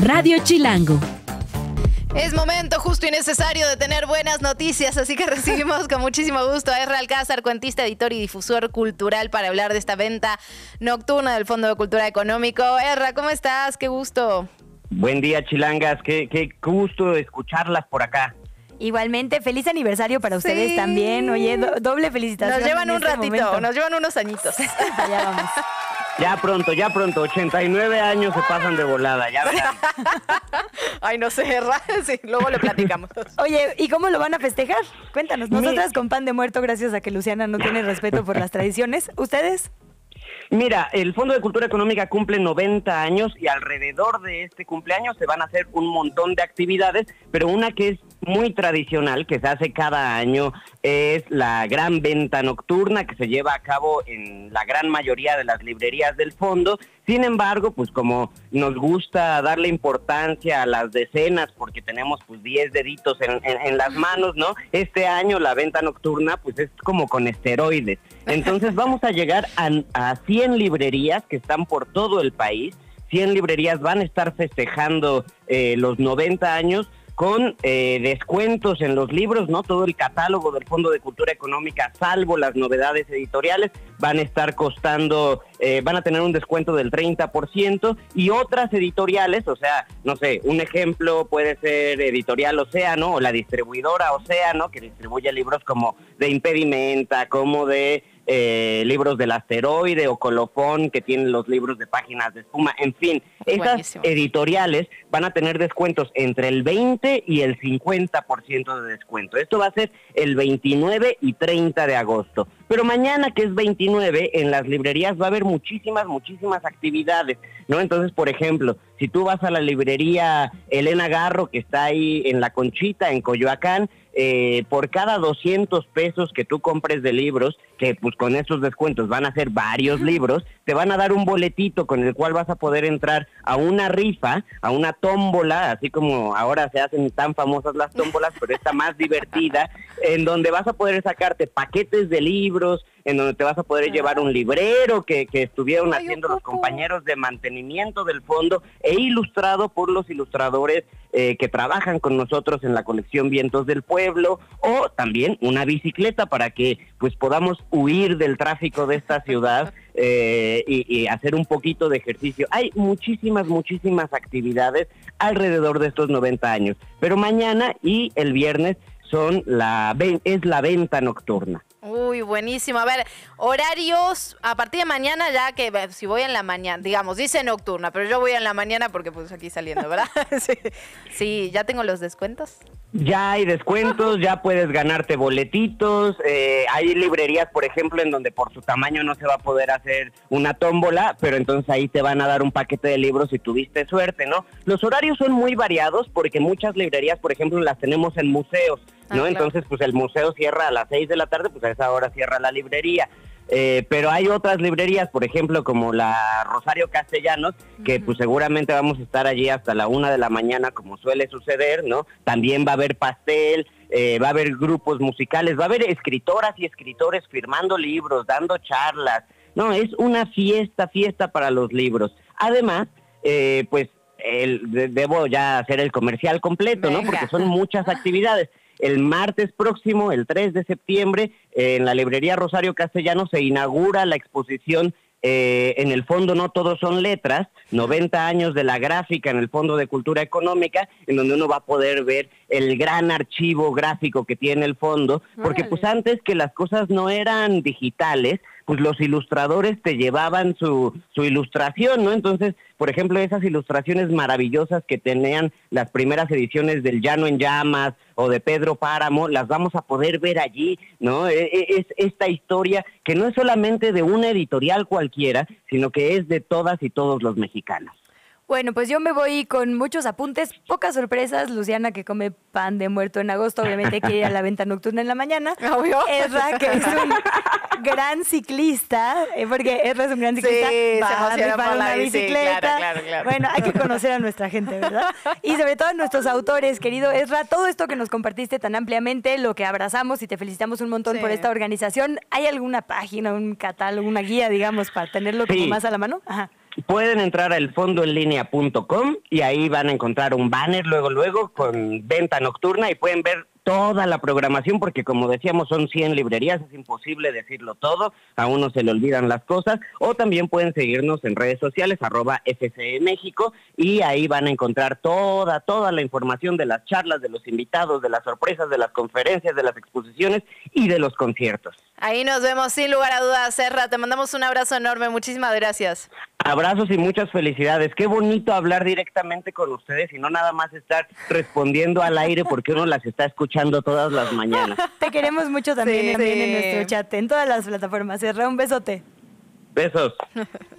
Radio Chilango. Es momento justo y necesario de tener buenas noticias, así que recibimos con muchísimo gusto a R. Alcázar, cuentista, editor y difusor cultural, para hablar de esta venta nocturna del Fondo de Cultura Económico. Erra, ¿cómo estás? Qué gusto. Buen día, Chilangas. Qué, qué gusto escucharlas por acá. Igualmente, feliz aniversario para ustedes también. Oye, doble felicitación. Nos llevan un este ratito, nos llevan unos añitos. Allá vamos. Ya pronto, ya pronto, 89 años se pasan de volada, ya verán. Ay, no sé, sí, luego le platicamos. Oye, ¿y cómo lo van a festejar? Cuéntanos, nosotras con pan de muerto gracias a que Luciana no tiene respeto por las tradiciones. ¿Ustedes? Mira, el Fondo de Cultura Económica cumple 90 años y alrededor de este cumpleaños se van a hacer un montón de actividades, pero una que es muy tradicional, que se hace cada año, es la gran venta nocturna que se lleva a cabo en la gran mayoría de las librerías del fondo. Sin embargo, pues como nos gusta darle importancia a las decenas, porque tenemos pues 10 deditos en, las manos, ¿no? Este año la venta nocturna pues es como con esteroides. Entonces vamos a llegar a, a 100 librerías que están por todo el país. 100 librerías van a estar festejando eh, los 90 años con eh, descuentos en los libros, ¿no? Todo el catálogo del Fondo de Cultura Económica, salvo las novedades editoriales, van a estar costando, eh, van a tener un descuento del 30% y otras editoriales, o sea, no sé, un ejemplo puede ser Editorial Océano o la distribuidora Océano, que distribuye libros como de impedimenta, como de eh, libros del asteroide o colofón que tienen los libros de páginas de espuma, en fin, esas editoriales van a tener descuentos entre el 20 y el 50% de descuento. Esto va a ser el 29 y 30 de agosto. Pero mañana, que es 29, en las librerías va a haber muchísimas, muchísimas actividades, ¿no? Entonces, por ejemplo, si tú vas a la librería Elena Garro, que está ahí en La Conchita, en Coyoacán, eh, por cada 200 pesos que tú compres de libros, que pues con estos descuentos van a ser varios libros, te van a dar un boletito con el cual vas a poder entrar a una rifa, a una tómbola, así como ahora se hacen tan famosas las tómbolas, pero esta más divertida, en donde vas a poder sacarte paquetes de libros, en donde te vas a poder llevar un librero que, que estuvieron haciendo los compañeros de mantenimiento del fondo e ilustrado por los ilustradores eh, que trabajan con nosotros en la colección Vientos del Pueblo o también una bicicleta para que pues podamos huir del tráfico de esta ciudad eh, y, hacer un poquito de ejercicio. Hay muchísimas, muchísimas actividades alrededor de estos 90 años, pero mañana y el viernes son la es la venta nocturna. Uy, buenísimo. A ver, horarios a partir de mañana, ya que si voy en la mañana, digamos, dice nocturna, pero yo voy en la mañana porque pues aquí saliendo, ¿verdad? sí. ya tengo los descuentos. Ya hay descuentos, ya puedes ganarte boletitos. Eh, hay librerías, por ejemplo, en donde por su tamaño no se va a poder hacer una tómbola, pero entonces ahí te van a dar un paquete de libros si tuviste suerte, ¿no? Los horarios son muy variados porque muchas librerías, por ejemplo, las tenemos en museos. Ah, ¿no? Entonces, pues el museo cierra a las 6 de la tarde, pues a esa hora cierra la librería. Eh, pero hay otras librerías, por ejemplo, como la Rosario Castellanos, que pues seguramente vamos a estar allí hasta la una de la mañana, como suele suceder, ¿no? También va a haber pastel, eh, va a haber grupos musicales, va a haber escritoras y escritores firmando libros, dando charlas. No, es una fiesta, fiesta para los libros. Además, eh, pues el, debo ya hacer el comercial completo, ¿no? Porque son muchas actividades. El martes próximo, el 3 de septiembre, en la librería Rosario Castellano se inaugura la exposición eh, en el fondo no todos son letras, 90 años de la gráfica en el Fondo de Cultura Económica, en donde uno va a poder ver el gran archivo gráfico que tiene el fondo, porque pues antes que las cosas no eran digitales, pues los ilustradores te llevaban su, su ilustración, ¿no? Entonces, por ejemplo, esas ilustraciones maravillosas que tenían las primeras ediciones del Llano en Llamas o de Pedro Páramo, las vamos a poder ver allí, ¿no? E, e, es esta historia que no es solamente de una editorial cualquiera, sino que es de todas y todos los mexicanos. Bueno, pues yo me voy con muchos apuntes, pocas sorpresas. Luciana que come pan de muerto en agosto, obviamente quiere ir a la venta nocturna en la mañana. Obvio. Ezra, que es un gran ciclista, eh, porque Ezra es un gran ciclista, sí, va se a por la bicicleta. claro, claro, claro. Bueno, hay que conocer a nuestra gente, ¿verdad? Y sobre todo a nuestros autores, querido Ezra, todo esto que nos compartiste tan ampliamente, lo que abrazamos y te felicitamos un montón por esta organización. ¿Hay alguna página, un catálogo, una guía, digamos, para tenerlo como más a la mano? Ajá. Pueden entrar a elfondoenlinea.com y ahí van a encontrar un banner luego, luego con venta nocturna y pueden ver toda la programación, porque como decíamos son 100 librerías, es imposible decirlo todo, a uno se le olvidan las cosas, o también pueden seguirnos en redes sociales, arroba FCE México, y ahí van a encontrar toda, toda la información de las charlas, de los invitados, de las sorpresas, de las conferencias, de las exposiciones y de los conciertos. Ahí nos vemos sin lugar a dudas, Serra, te mandamos un abrazo enorme, muchísimas gracias. Abrazos y muchas felicidades. Qué bonito hablar directamente con ustedes y no nada más estar respondiendo al aire porque uno las está escuchando todas las mañanas. Te queremos mucho también, en nuestro chat, en todas las plataformas. Serra, un besote. Besos.